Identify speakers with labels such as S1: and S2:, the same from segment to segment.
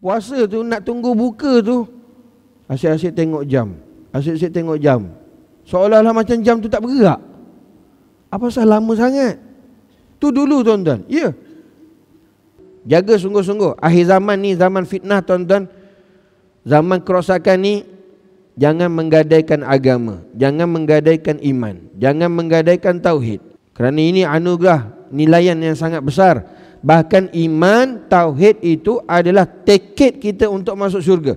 S1: Puasa tu nak tunggu buka tu Asyik-asyik tengok jam Asyik-asyik tengok jam. Seolah-olah macam jam tu tak bergerak. Apa salah lama sangat? Tu dulu tuan-tuan. Ya. Jaga sungguh-sungguh. Akhir zaman ni zaman fitnah tuan-tuan. Zaman kerosakan ni Jangan menggadaikan agama. Jangan menggadaikan iman. Jangan menggadaikan tauhid. Kerana ini anugerah nilaian yang sangat besar Bahkan iman, tauhid itu adalah tiket kita untuk masuk syurga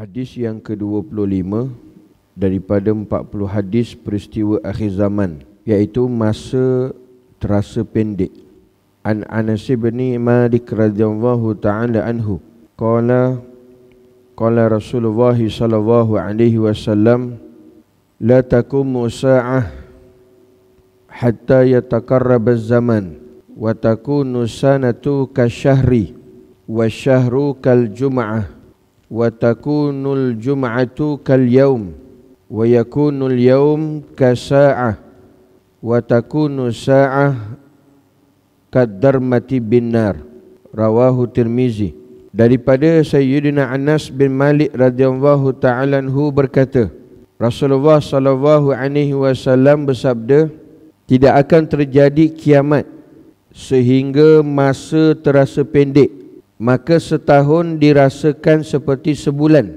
S1: Hadis yang ke-25 daripada 40 hadis peristiwa akhir zaman iaitu masa terasa pendek. An Anas bin Malik radhiyallahu taala anhu qala قال رسول الله صلى الله عليه وسلم لا تقوم ساعة حتى يتقرب الزمن وتكون السنة كالشهر والشهر كالجمعة وتكون الجمعة كاليوم ويكون اليوم كساعة وتكون ساعة كالدرمة بالنار. رواه الترمذي. Daripada sayyidina Anas bin Malik radhiyallahu ta'ala anhu berkata Rasulullah sallallahu alaihi wasallam bersabda tidak akan terjadi kiamat sehingga masa terasa pendek maka setahun dirasakan seperti sebulan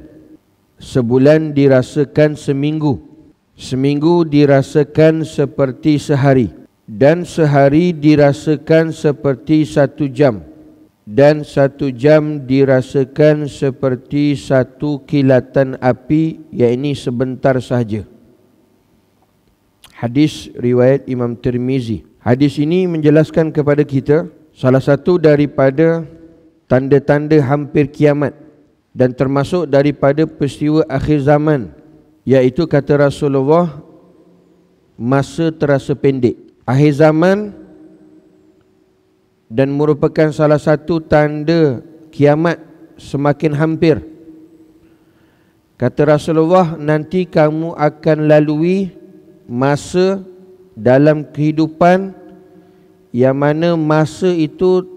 S1: sebulan dirasakan seminggu Seminggu dirasakan seperti sehari Dan sehari dirasakan seperti satu jam Dan satu jam dirasakan seperti satu kilatan api Yang sebentar sahaja. Hadis riwayat Imam Tirmizi. Hadis ini menjelaskan kepada kita Salah satu daripada tanda-tanda hampir kiamat Dan termasuk daripada peristiwa akhir zaman Iaitu kata Rasulullah Masa terasa pendek. Akhir zaman Dan merupakan salah satu tanda Kiamat semakin hampir. Kata Rasulullah Nanti kamu akan lalui Masa dalam kehidupan Yang mana masa itu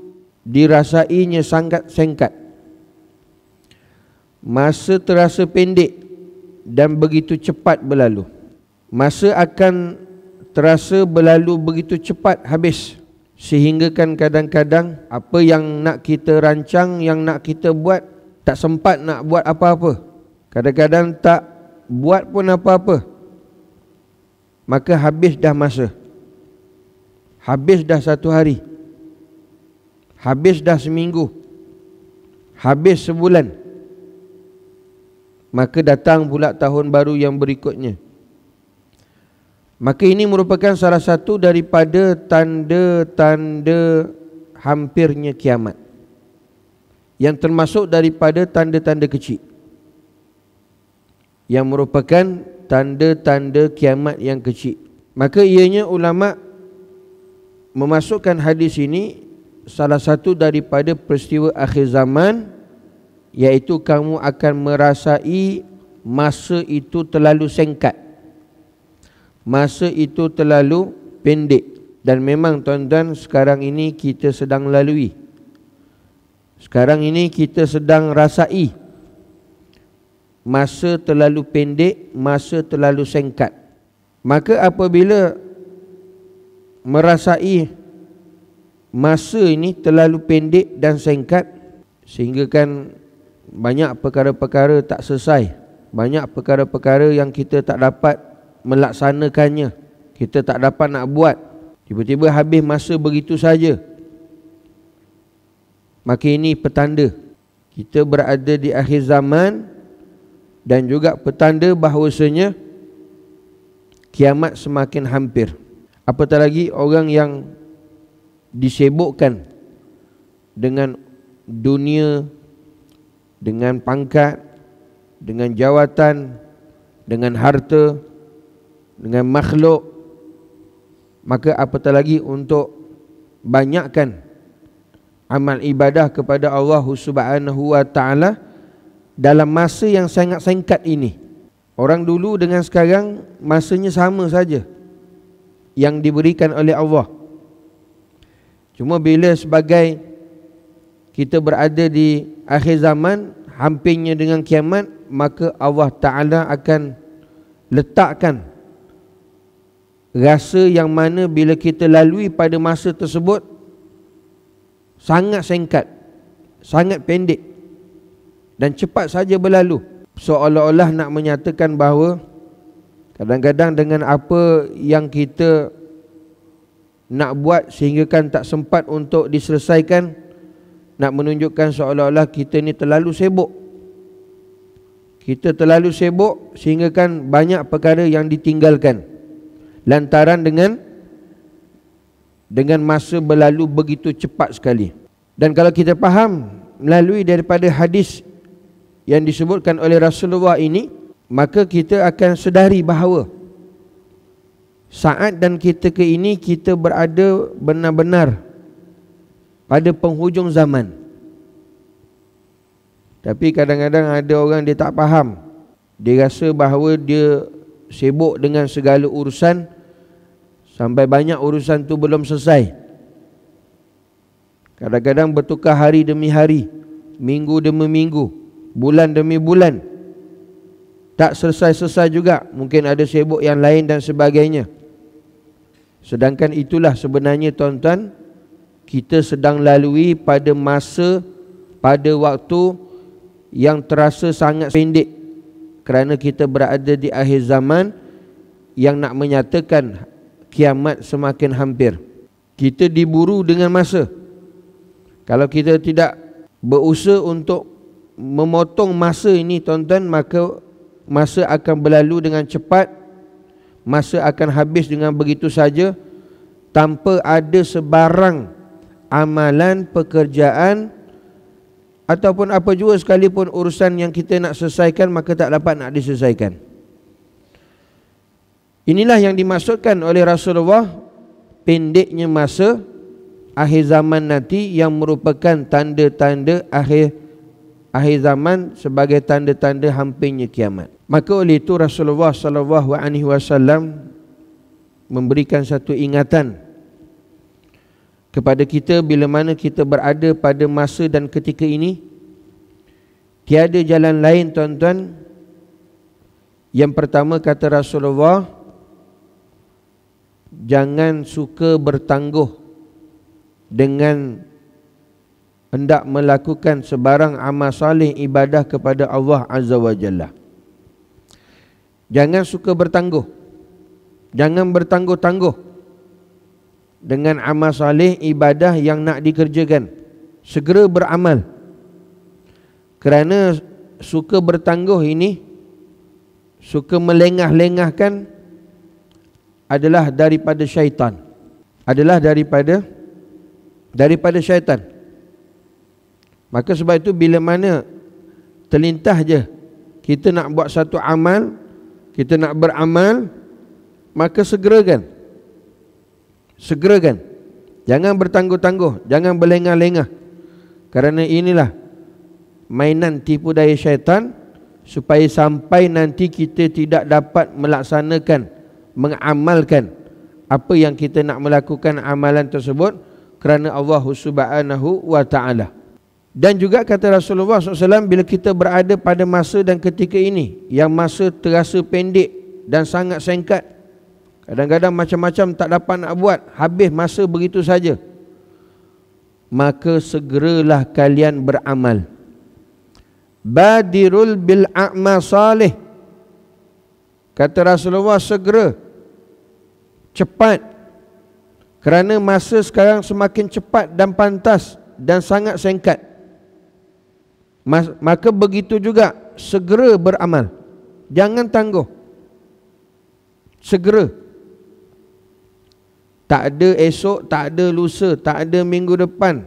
S1: Dirasainya sangat singkat. Masa terasa pendek dan begitu cepat berlalu. Masa akan terasa berlalu begitu cepat habis sehingga kan kadang-kadang apa yang nak kita rancang, yang nak kita buat tak sempat nak buat apa-apa. Kadang-kadang tak buat pun apa-apa. Maka habis dah masa. Habis dah satu hari. Habis dah seminggu. Habis sebulan maka datang pula tahun baru yang berikutnya. Maka ini merupakan salah satu daripada tanda-tanda hampirnya kiamat. Yang termasuk daripada tanda-tanda kecil. Yang merupakan tanda-tanda kiamat yang kecil. Maka ianya ulama memasukkan hadis ini salah satu daripada peristiwa akhir zaman Iaitu kamu akan merasai masa itu terlalu singkat Masa itu terlalu pendek. Dan memang tuan-tuan sekarang ini kita sedang lalui. Sekarang ini kita sedang rasai. Masa terlalu pendek, masa terlalu singkat. Maka apabila merasai masa ini terlalu pendek dan singkat Sehingga kan banyak perkara-perkara tak selesai. Banyak perkara-perkara yang kita tak dapat melaksanakannya. Kita tak dapat nak buat. Tiba-tiba habis masa begitu saja. Maka ini petanda. Kita berada di akhir zaman dan juga petanda bahawasanya kiamat semakin hampir. Apatah lagi orang yang disibukkan dengan dunia dengan pangkat, dengan jawatan, dengan harta, dengan makhluk, maka apatah lagi untuk banyakkan amal ibadah kepada Allah Subhanahu wa taala dalam masa yang sangat singkat ini. Orang dulu dengan sekarang masanya sama saja yang diberikan oleh Allah. Cuma bila sebagai kita berada di akhir zaman hampirnya dengan kiamat maka Allah Taala akan letakkan rasa yang mana bila kita lalui pada masa tersebut sangat singkat, sangat pendek dan cepat saja berlalu. Seolah-olah nak menyatakan bahawa kadang-kadang dengan apa yang kita nak buat sehingga kan tak sempat untuk diselesaikan nak menunjukkan seolah-olah kita ni terlalu sibuk. Kita terlalu sibuk sehingga kan banyak perkara yang ditinggalkan lantaran dengan dengan masa berlalu begitu cepat sekali. Dan kalau kita faham melalui daripada hadis yang disebutkan oleh Rasulullah ini maka kita akan sedari bahawa saat dan ketika ini kita berada benar-benar pada penghujung zaman. Tapi kadang-kadang ada orang dia tak faham. Dia rasa bahawa dia sibuk dengan segala urusan sampai banyak urusan tu belum selesai. Kadang-kadang bertukar hari demi hari minggu demi minggu bulan demi bulan. Tak selesai-selesai juga mungkin ada sibuk yang lain dan sebagainya. Sedangkan itulah sebenarnya tuan-tuan kita sedang lalui pada masa pada waktu yang terasa sangat pendek. Kerana kita berada di akhir zaman yang nak menyatakan kiamat semakin hampir. Kita diburu dengan masa. Kalau kita tidak berusaha untuk memotong masa ini tuan-tuan maka masa akan berlalu dengan cepat. Masa akan habis dengan begitu saja. Tanpa ada sebarang amalan pekerjaan ataupun apa jua sekalipun urusan yang kita nak selesaikan maka tak dapat nak diselesaikan inilah yang dimaksudkan oleh Rasulullah pendeknya masa akhir zaman nanti yang merupakan tanda-tanda akhir akhir zaman sebagai tanda-tanda hampirnya kiamat. Maka oleh itu Rasulullah sallallahu alaihi wasallam memberikan satu ingatan kepada kita bila mana kita berada pada masa dan ketika ini tiada jalan lain tuan-tuan yang pertama kata Rasulullah jangan suka bertangguh dengan hendak melakukan sebarang amal salih ibadah kepada Allah Azza wa Jalla. Jangan suka bertangguh. Jangan bertangguh-tangguh dengan amal salih ibadah yang nak dikerjakan. Segera beramal. Kerana suka bertangguh ini suka melengah-lengahkan adalah daripada syaitan. Adalah daripada daripada syaitan. Maka sebab itu bila mana terlintas je kita nak buat satu amal, kita nak beramal, maka segerakan. Segerakan. Jangan bertangguh-tangguh, jangan berlengah-lengah. Kerana inilah mainan tipu daya syaitan supaya sampai nanti kita tidak dapat melaksanakan, mengamalkan apa yang kita nak melakukan amalan tersebut kerana Allah Subhanahu wa taala. Dan juga kata Rasulullah SAW bila kita berada pada masa dan ketika ini yang masa terasa pendek dan sangat singkat. Kadang-kadang macam-macam tak dapat nak buat, habis masa begitu saja. Maka segeralah kalian beramal. Badirul bil a'ma salih. Kata Rasulullah segera cepat. Kerana masa sekarang semakin cepat dan pantas dan sangat singkat. Maka begitu juga segera beramal. Jangan tangguh. Segera. Tak ada esok tak ada lusa tak ada minggu depan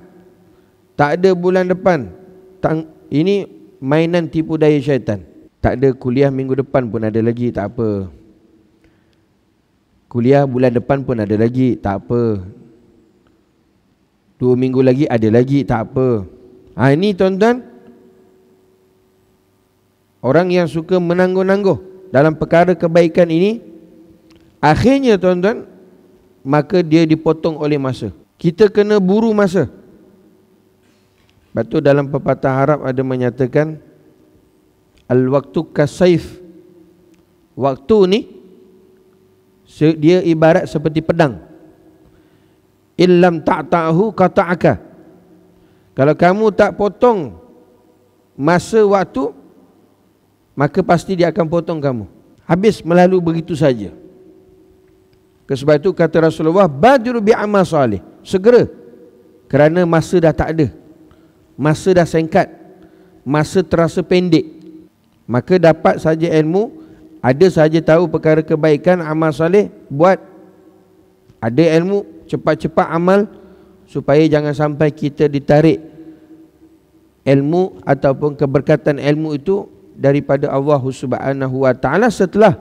S1: tak ada bulan depan. Tang, ini mainan tipu daya syaitan. Tak ada kuliah minggu depan pun ada lagi tak apa kuliah bulan depan pun ada lagi tak apa. Dua minggu lagi ada lagi tak apa. Ha, ini tuan-tuan Orang yang suka menangguh-nangguh dalam perkara kebaikan ini akhirnya tuan-tuan maka dia dipotong oleh masa. Kita kena buru masa. Batu dalam pepatah Arab ada menyatakan al waktu kasaif waktu ni dia ibarat seperti pedang. Illam ta'tahu qata'aka. Kalau kamu tak potong masa waktu maka pasti dia akan potong kamu. Habis melalui begitu saja. Sebab itu kata Rasulullah badru bi amal salih. Segera. Kerana masa dah tak ada. Masa dah singkat. Masa terasa pendek. Maka dapat saja ilmu ada saja tahu perkara kebaikan amal salih buat ada ilmu cepat-cepat amal supaya jangan sampai kita ditarik ilmu ataupun keberkatan ilmu itu daripada Allah Subhanahu wa taala setelah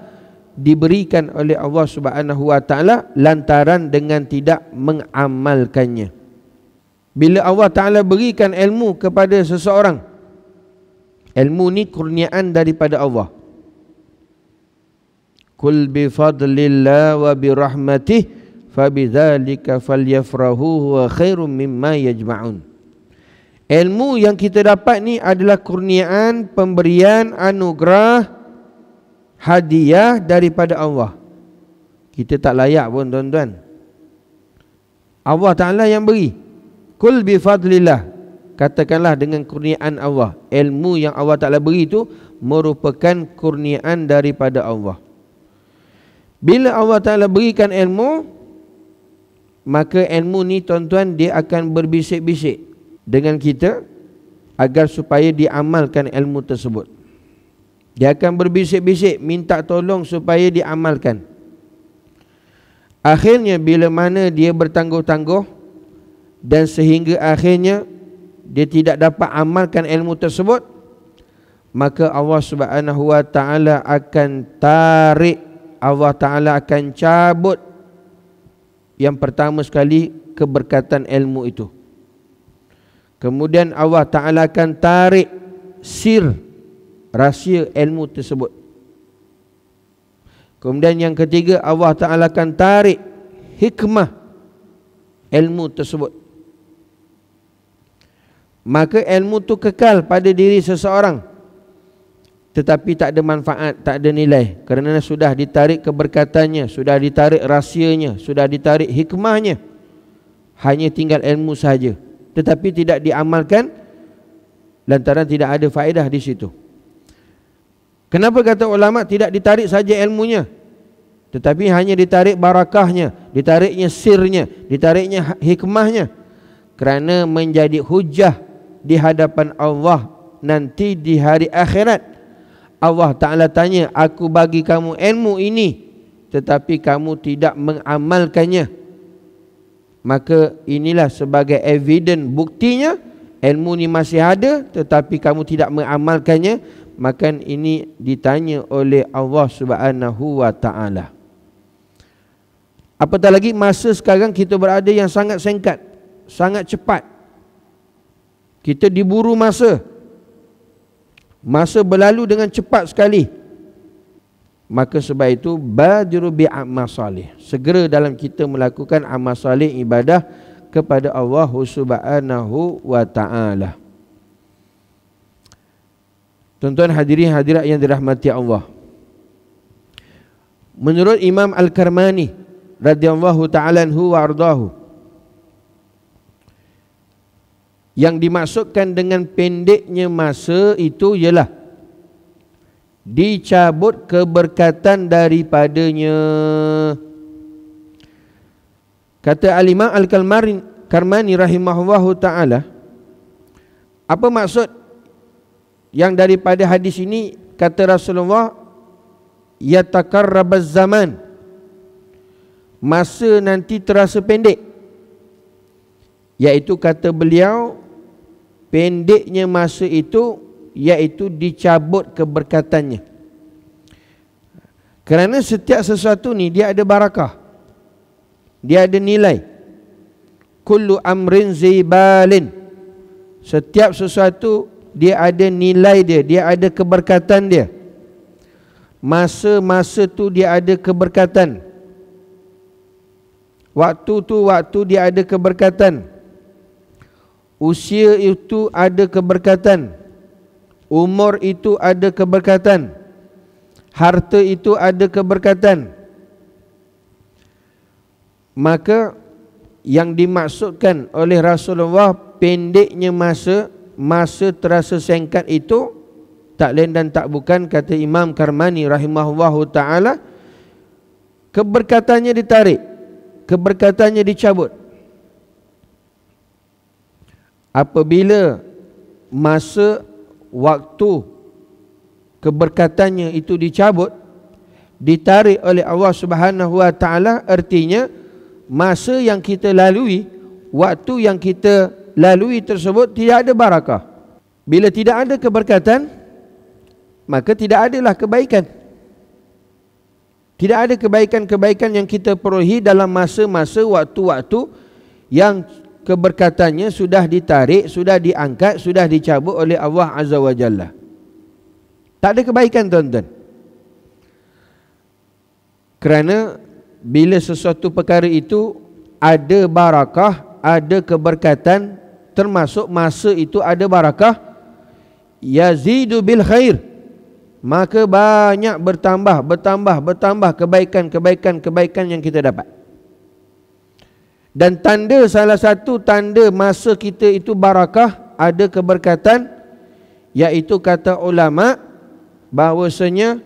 S1: diberikan oleh Allah Subhanahu wa taala lantaran dengan tidak mengamalkannya. Bila Allah taala berikan ilmu kepada seseorang ilmu ni kurniaan daripada Allah. Kul bi fadlillah wa bi rahmatihi fabidzalika falyafrahu wa khairum mimma yajma'un. Ilmu yang kita dapat ni adalah kurniaan pemberian anugerah hadiah daripada Allah. Kita tak layak pun tuan-tuan. Allah Ta'ala yang beri. Kul bi fadlillah. Katakanlah dengan kurniaan Allah. Ilmu yang Allah Ta'ala beri itu merupakan kurniaan daripada Allah bila Allah Ta'ala berikan ilmu maka ilmu ni tuan-tuan dia akan berbisik-bisik dengan kita agar supaya diamalkan ilmu tersebut. Dia akan berbisik-bisik minta tolong supaya diamalkan. Akhirnya bila mana dia bertangguh-tangguh dan sehingga akhirnya dia tidak dapat amalkan ilmu tersebut maka Allah Subhanahu wa taala akan tarik Allah taala akan cabut yang pertama sekali keberkatan ilmu itu. Kemudian Allah Ta'ala akan tarik sir rahsia ilmu tersebut. Kemudian yang ketiga Allah Ta'ala akan tarik hikmah ilmu tersebut. Maka ilmu itu kekal pada diri seseorang tetapi tak ada manfaat, tak ada nilai kerana sudah ditarik keberkatannya, sudah ditarik rahsianya, sudah ditarik hikmahnya. Hanya tinggal ilmu saja. Tetapi tidak diamalkan lantaran tidak ada faedah di situ. Kenapa kata ulama tidak ditarik saja ilmunya? Tetapi hanya ditarik barakahnya, ditariknya sirnya, ditariknya hikmahnya. Kerana menjadi hujah di hadapan Allah nanti di hari akhirat Allah Ta'ala tanya Aku bagi kamu ilmu ini Tetapi kamu tidak mengamalkannya. Maka inilah sebagai evidence buktinya Ilmu ini masih ada Tetapi kamu tidak mengamalkannya. Maka ini ditanya oleh Allah Subhanahu Wa Ta'ala. Apatah lagi masa sekarang kita berada yang sangat singkat Sangat cepat. Kita diburu masa Masa berlalu dengan cepat sekali. Maka sebab itu badiru bi amal salih. Segera dalam kita melakukan amal salih ibadah kepada Allah Subhanahu wa taala. Tuan-tuan hadirin hadirat yang dirahmati Allah. Menurut Imam Al-Karmani radhiyallahu taala anhu wa ardahu Yang dimaksudkan dengan pendeknya masa itu ialah dicabut keberkatan daripadanya. Kata Al-Imam Al-Kalmani Karmani rahimahullahu taala apa maksud yang daripada hadis ini? Kata Rasulullah ya takarrabaz zaman. Masa nanti terasa pendek. Iaitu kata beliau pendeknya masa itu iaitu dicabut keberkatannya. Kerana setiap sesuatu ni dia ada barakah. Dia ada nilai. Kullu amrin zibalin. Setiap sesuatu dia ada nilai dia dia ada keberkatan dia. Masa-masa tu dia ada keberkatan. Waktu tu waktu dia ada keberkatan Usia itu ada keberkatan. Umur itu ada keberkatan. Harta itu ada keberkatan. Maka yang dimaksudkan oleh Rasulullah pendeknya masa Masa terasa singkat itu Tak lain dan tak bukan kata Imam Karmani rahimahullahu ta'ala Keberkatannya ditarik keberkatannya dicabut apabila masa waktu keberkatannya itu dicabut ditarik oleh Allah Subhanahu wa taala artinya masa yang kita lalui waktu yang kita lalui tersebut tidak ada barakah. Bila tidak ada keberkatan maka tidak adalah kebaikan. Tidak ada kebaikan-kebaikan yang kita perolehi dalam masa-masa waktu-waktu yang keberkatannya sudah ditarik, sudah diangkat, sudah dicabut oleh Allah Azza wa Jalla. Tak ada kebaikan tuan-tuan. Kerana bila sesuatu perkara itu ada barakah, ada keberkatan, termasuk masa itu ada barakah, yazidu bil khair maka banyak bertambah bertambah bertambah kebaikan-kebaikan kebaikan yang kita dapat dan tanda salah satu tanda masa kita itu barakah ada keberkatan iaitu kata ulama bahawasanya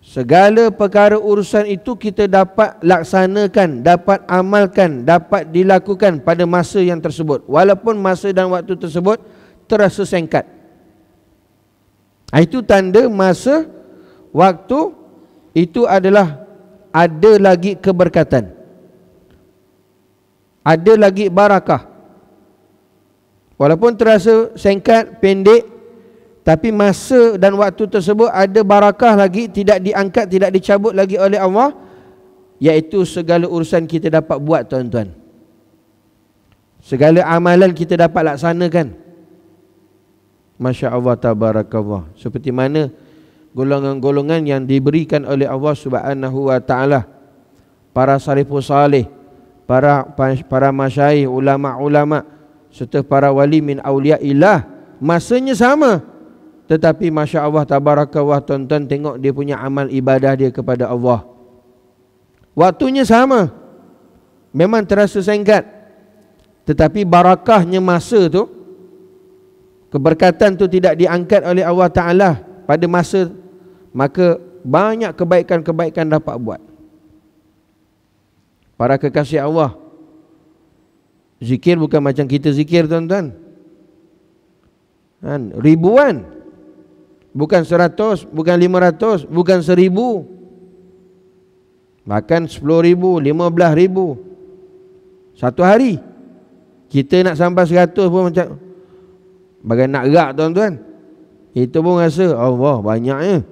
S1: segala perkara urusan itu kita dapat laksanakan dapat amalkan dapat dilakukan pada masa yang tersebut walaupun masa dan waktu tersebut terasa singkat itu tanda masa waktu itu adalah ada lagi keberkatan. Ada lagi barakah. Walaupun terasa singkat, pendek tapi masa dan waktu tersebut ada barakah lagi tidak diangkat, tidak dicabut lagi oleh Allah iaitu segala urusan kita dapat buat tuan-tuan. Segala amalan kita dapat laksanakan. Masya Allah tabarakallah Seperti mana golongan-golongan yang diberikan oleh Allah subhanahu wa ta'ala Para salifus salih Para para masyaih, ulama-ulama Serta para wali min awliya ilah Masanya sama. Tetapi Masya Allah tabarakallah Tuan-tuan tengok dia punya amal ibadah dia kepada Allah. Waktunya sama. Memang terasa singkat Tetapi barakahnya masa tu keberkatan tu tidak diangkat oleh Allah Ta'ala pada masa maka banyak kebaikan-kebaikan dapat buat para kekasih Allah. Zikir bukan macam kita zikir tuan-tuan. Kan? ribuan. Bukan seratus bukan lima ratus bukan seribu. Bahkan sepuluh ribu lima belas ribu. Satu hari. Kita nak sampai seratus pun macam Bagai nak gerak tuan-tuan. Itu pun rasa Allah banyaknya.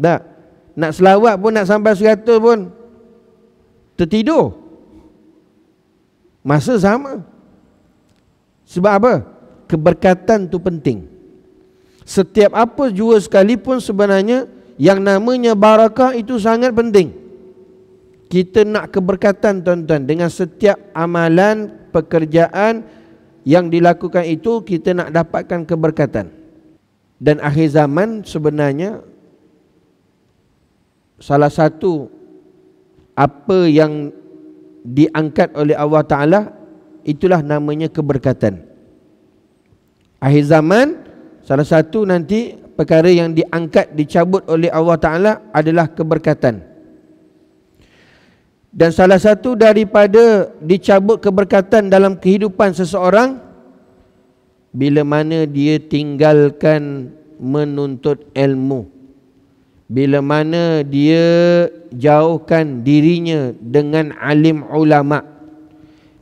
S1: Tak. Nak selawat pun nak sampai seratus pun Tertidur. Masa sama. Sebab apa? Keberkatan tu penting. Setiap apa jua sekalipun sebenarnya Yang namanya barakah itu sangat penting. Kita nak keberkatan tuan-tuan. Dengan setiap amalan, pekerjaan yang dilakukan itu kita nak dapatkan keberkatan. Dan akhir zaman sebenarnya salah satu apa yang diangkat oleh Allah Ta'ala itulah namanya keberkatan akhir zaman salah satu nanti perkara yang diangkat dicabut oleh Allah Ta'ala adalah keberkatan dan salah satu daripada dicabut keberkatan dalam kehidupan seseorang bila mana dia tinggalkan menuntut ilmu. Bila mana dia jauhkan dirinya dengan alim ulama.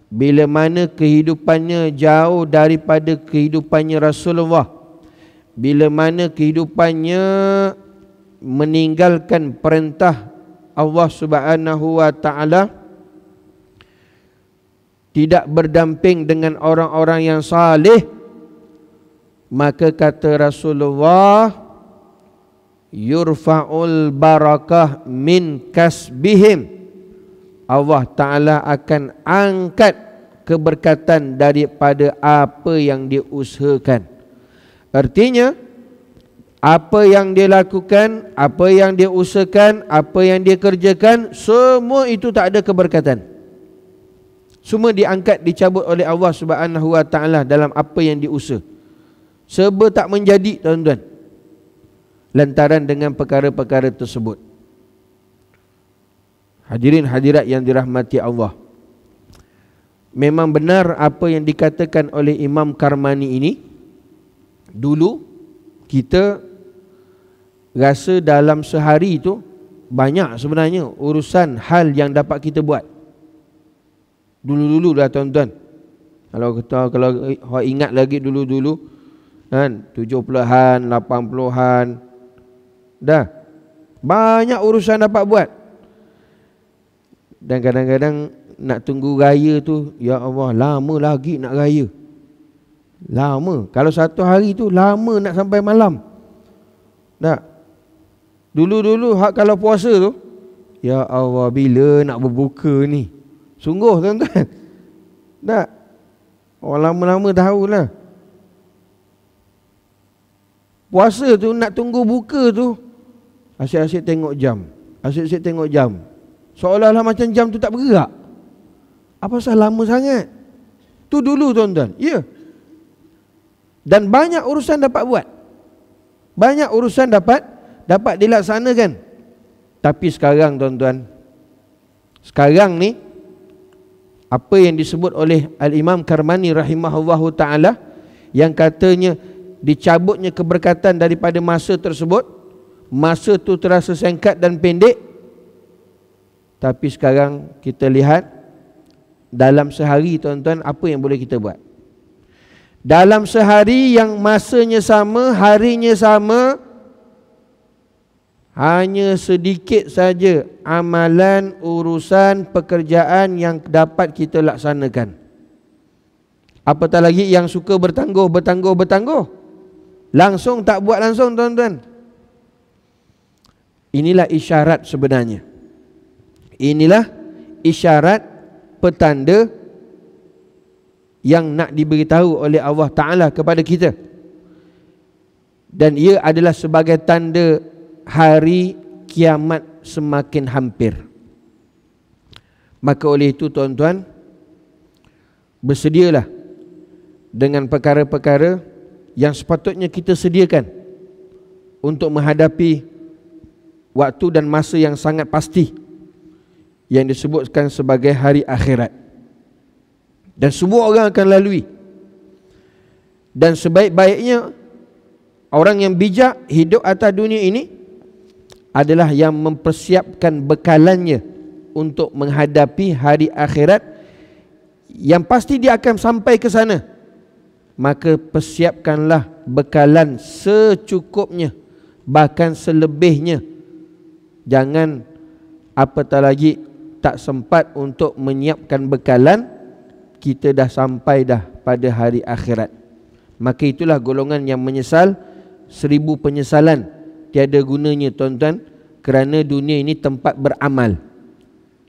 S1: Bila mana kehidupannya jauh daripada kehidupannya Rasulullah. Bila mana kehidupannya meninggalkan perintah Allah Subhanahu wa taala tidak berdamping dengan orang-orang yang saleh maka kata Rasulullah yurfa'ul barakah min kasbihim Allah Ta'ala akan angkat keberkatan daripada apa yang dia usahakan. Artinya, apa yang dia lakukan, apa yang dia usahakan, apa yang dia kerjakan, semua itu tak ada keberkatan. Semua diangkat, dicabut oleh Allah Subhanahu Wa Ta'ala dalam apa yang diusaha. Serba tak menjadi, tuan-tuan. Lantaran dengan perkara-perkara tersebut. Hadirin hadirat yang dirahmati Allah. Memang benar apa yang dikatakan oleh Imam Karmani ini. Dulu kita rasa dalam sehari itu banyak sebenarnya urusan hal yang dapat kita buat. Dulu-dulu dah tuan-tuan. Kalau kita kalau ingat lagi dulu-dulu kan 70-an, 80-an dah. Banyak urusan dapat buat. Dan kadang-kadang nak tunggu raya tu Ya Allah lama lagi nak raya. Lama. Kalau satu hari tu lama nak sampai malam. Tak Dulu-dulu hak kalau puasa tu Ya Allah bila nak berbuka ni? Sungguh tuan-tuan. Tak Orang lama-lama tahulah Puasa tu nak tunggu buka tu Asyik-asyik tengok jam Asyik-asyik tengok jam Seolah-olah macam jam tu tak bergerak. Apa salah lama sangat? Tu dulu tuan-tuan. Ya. Dan banyak urusan dapat buat. Banyak urusan dapat dapat dilaksanakan. Tapi sekarang tuan-tuan, sekarang ni apa yang disebut oleh Al-Imam Karmani rahimahullahu taala yang katanya dicabutnya keberkatan daripada masa tersebut, masa tu terasa singkat dan pendek tapi sekarang kita lihat dalam sehari tuan-tuan apa yang boleh kita buat? Dalam sehari yang masanya sama, harinya sama hanya sedikit saja amalan, urusan, pekerjaan yang dapat kita laksanakan. Apatah lagi yang suka bertangguh, bertangguh, bertangguh. Langsung tak buat langsung tuan-tuan. Inilah isyarat sebenarnya. Inilah isyarat petanda yang nak diberitahu oleh Allah Ta'ala kepada kita dan ia adalah sebagai tanda hari kiamat semakin hampir maka oleh itu tuan-tuan bersedialah dengan perkara-perkara yang sepatutnya kita sediakan untuk menghadapi waktu dan masa yang sangat pasti yang disebutkan sebagai hari akhirat. Dan semua orang akan lalui. Dan sebaik-baiknya orang yang bijak hidup atas dunia ini adalah yang mempersiapkan bekalannya untuk menghadapi hari akhirat yang pasti dia akan sampai ke sana. Maka persiapkanlah bekalan secukupnya bahkan selebihnya jangan apatah lagi tak sempat untuk menyiapkan bekalan kita dah sampai dah pada hari akhirat. Maka itulah golongan yang menyesal seribu penyesalan tiada gunanya tuan-tuan kerana dunia ini tempat beramal.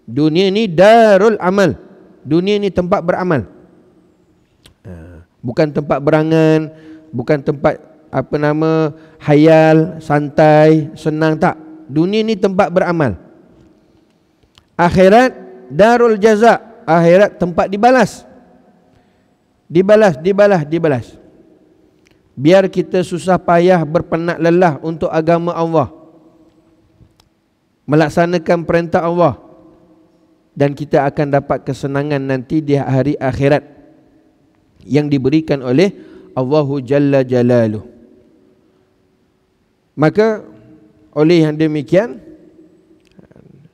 S1: Dunia ini darul amal. Dunia ini tempat beramal. Ha, bukan tempat berangan bukan tempat apa nama hayal santai senang tak dunia ini tempat beramal Akhirat darul jaza, akhirat tempat dibalas. Dibalas, dibalas, dibalas. Biar kita susah payah berpenat lelah untuk agama Allah. Melaksanakan perintah Allah dan kita akan dapat kesenangan nanti di hari akhirat yang diberikan oleh Allahu Jalla Jalaluh. Maka oleh yang demikian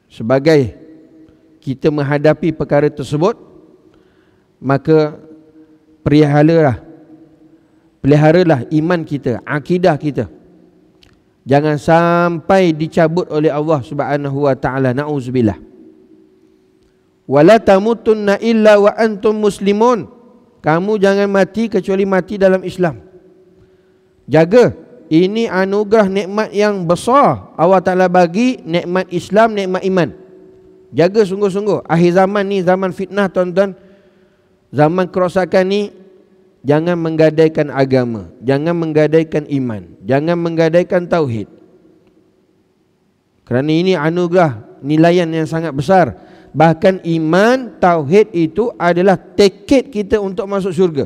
S1: sebagai kita menghadapi perkara tersebut maka peliharalah peliharalah iman kita akidah kita. Jangan sampai dicabut oleh Allah Subhanahu wa taala nauzubillah wala tamutunna illa wa antum muslimun. Kamu jangan mati kecuali mati dalam Islam. Jaga Ini anugerah nikmat yang besar. Allah Ta'ala bagi nikmat Islam, nikmat iman. Jaga sungguh-sungguh. Akhir zaman ni zaman fitnah tuan-tuan. Zaman kerosakan ni Jangan menggadaikan agama. Jangan menggadaikan iman. Jangan menggadaikan tauhid. Kerana ini anugerah Nilaian yang sangat besar. Bahkan iman, tauhid itu adalah tiket kita untuk masuk syurga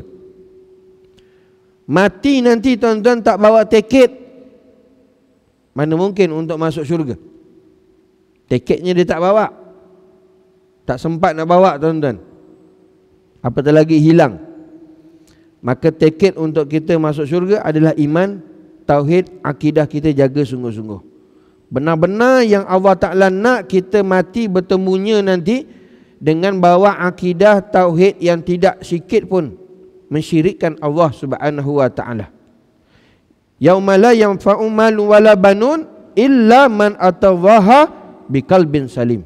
S1: Mati nanti tuan-tuan tak bawa tiket. Mana mungkin untuk masuk syurga? Tiketnya dia tak bawa. Tak sempat nak bawa tuan-tuan. Apatah lagi hilang. Maka tiket untuk kita masuk syurga adalah iman Tauhid, akidah kita jaga sungguh-sungguh. Benar-benar yang Allah Ta'ala nak kita mati bertemunya nanti Dengan bawa akidah Tauhid yang tidak sikit pun mensyirikkan Allah Subhanahu wa taala. Yauma la yanfa'u malun wala banun illa man atawaha biqalbin salim.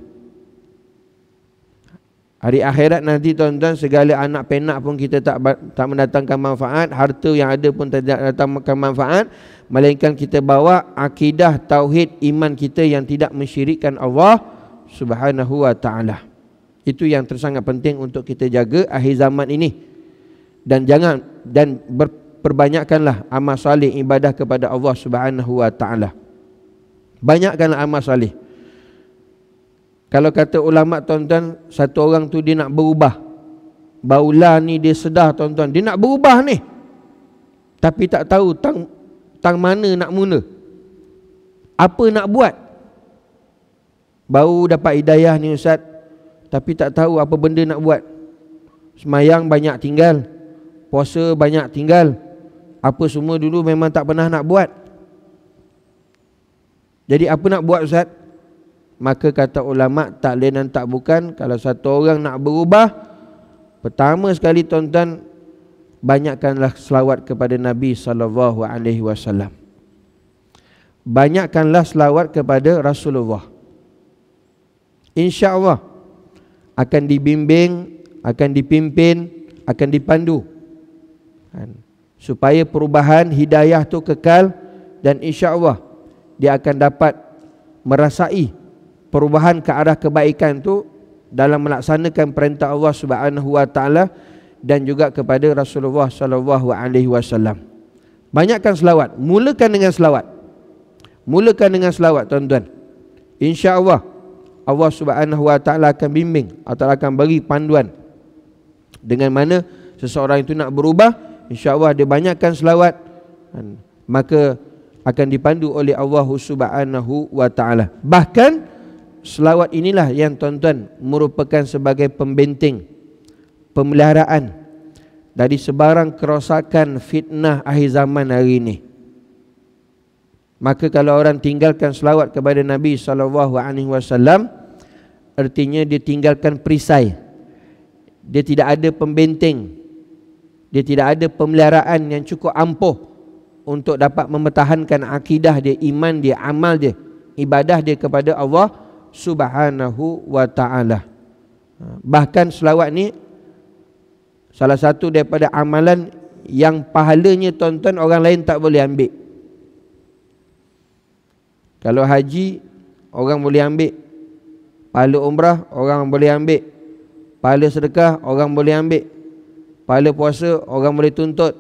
S1: Hari akhirat nanti tuan-tuan segala anak penak pun kita tak tak mendatangkan manfaat, harta yang ada pun tidak datangkan manfaat, melainkan kita bawa akidah tauhid iman kita yang tidak mensyirikkan Allah Subhanahu wa taala. Itu yang tersangat penting untuk kita jaga akhir zaman ini dan jangan dan berperbanyakkanlah amal salih ibadah kepada Allah Subhanahu wa taala. Banyakkanlah amal salih. Kalau kata ulama tuan-tuan, satu orang tu dia nak berubah. Baula ni dia sedar tuan-tuan, dia nak berubah ni. Tapi tak tahu tang tang mana nak mula. Apa nak buat? Baru dapat hidayah ni ustaz, tapi tak tahu apa benda nak buat. Semayang banyak tinggal, puasa banyak tinggal. Apa semua dulu memang tak pernah nak buat. Jadi apa nak buat Ustaz? Maka kata ulama tak lain dan tak bukan kalau satu orang nak berubah pertama sekali tuan-tuan banyakkanlah selawat kepada Nabi sallallahu alaihi wasallam. Banyakkanlah selawat kepada Rasulullah. insya-Allah akan dibimbing akan dipimpin akan dipandu? Supaya perubahan hidayah tu kekal dan insya-Allah dia akan dapat merasai perubahan ke arah kebaikan tu dalam melaksanakan perintah Allah Subhanahu wa taala dan juga kepada Rasulullah sallallahu alaihi wasallam. Banyakkan selawat, mulakan dengan selawat. Mulakan dengan selawat tuan-tuan. Insya-Allah Allah Subhanahu wa taala akan bimbing atau akan bagi panduan dengan mana seseorang itu nak berubah InsyaAllah dia banyakkan selawat. Kan, Maka akan dipandu oleh Allah subhanahu wa ta'ala. Bahkan selawat inilah yang tuan-tuan Merupakan sebagai pembenting Pemeliharaan Dari sebarang kerosakan fitnah akhir zaman hari ini. Maka kalau orang tinggalkan selawat kepada Nabi SAW Artinya dia tinggalkan perisai. Dia tidak ada pembenting dia tidak ada pemeliharaan yang cukup ampuh untuk dapat mempertahankan akidah dia, iman dia, amal dia, ibadah dia kepada Allah Subhanahu wa taala. Ha, bahkan selawat ni salah satu daripada amalan yang pahalanya tonton orang lain tak boleh ambil. Kalau haji orang boleh ambil. Pahala umrah orang boleh ambil. Pahala sedekah orang boleh ambil. Pahala puasa orang boleh tuntut.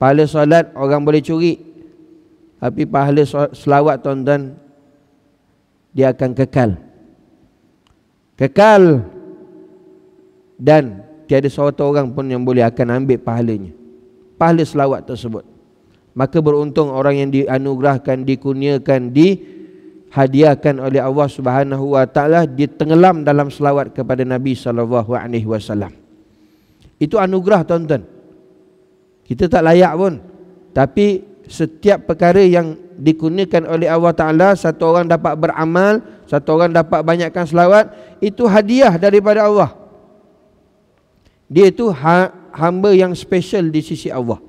S1: Pahala solat orang boleh curi. Tapi pahala selawat tuan-tuan Dia akan kekal. Kekal Dan tiada seorang orang pun yang boleh akan ambil pahalanya. Pahala selawat tersebut. Maka beruntung orang yang dianugerahkan, dikurniakan, dihadiahkan oleh Allah Subhanahu Wa Taala ditenggelam dalam selawat kepada Nabi Sallallahu Alaihi Wasallam. Itu anugerah tuan-tuan. Kita tak layak pun. Tapi setiap perkara yang dikurniakan oleh Allah Ta'ala Satu orang dapat beramal Satu orang dapat banyakkan selawat Itu hadiah daripada Allah Dia itu ha, hamba yang special di sisi Allah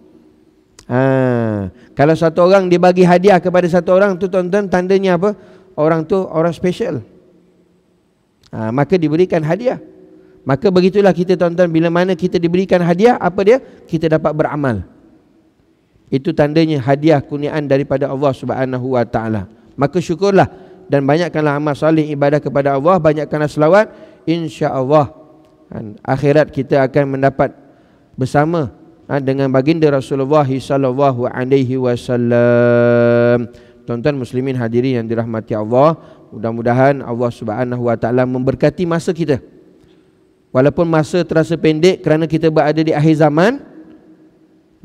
S1: ha, Kalau satu orang dia bagi hadiah kepada satu orang tu tuan-tuan Tandanya apa? Orang tu orang special ha, Maka diberikan hadiah Maka begitulah kita tuan-tuan bila mana kita diberikan hadiah apa dia? Kita dapat beramal. Itu tandanya hadiah kurniaan daripada Allah Subhanahu wa taala. Maka syukurlah dan banyakkanlah amal soleh ibadah kepada Allah, banyakkanlah selawat, insya-Allah kan, akhirat kita akan mendapat bersama ha, dengan baginda Rasulullah sallallahu alaihi wasallam. Tuan-tuan muslimin hadirin yang dirahmati Allah, mudah-mudahan Allah Subhanahu wa taala memberkati masa kita. Walaupun masa terasa pendek kerana kita berada di akhir zaman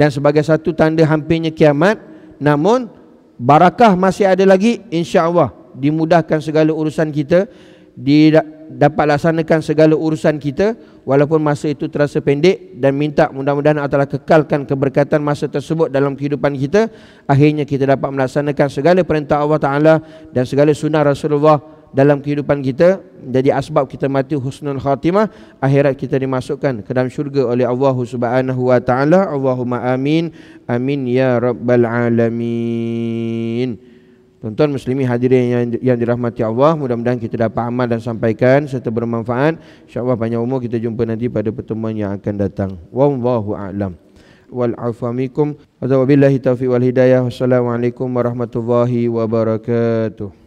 S1: dan sebagai satu tanda hampirnya kiamat, namun barakah masih ada lagi insya-Allah dimudahkan segala urusan kita dapat laksanakan segala urusan kita walaupun masa itu terasa pendek dan minta mudah-mudahan Allah kekalkan keberkatan masa tersebut dalam kehidupan kita. Akhirnya kita dapat melaksanakan segala perintah Allah Taala dan segala sunnah Rasulullah dalam kehidupan kita jadi asbab kita mati husnul khatimah akhirat kita dimasukkan ke dalam syurga oleh Allah Subhanahu wa taala. Allahumma amin. Amin ya rabbal alamin. Tuan-tuan muslimin hadirin yang, yang dirahmati Allah Mudah-mudahan kita dapat amal dan sampaikan Serta bermanfaat. InsyaAllah panjang umur kita jumpa nanti pada pertemuan yang akan datang. Wallahu a'lam. Wal'afamikum Wabillahi taufiq wal hidayah. Wassalamualaikum warahmatullahi wabarakatuh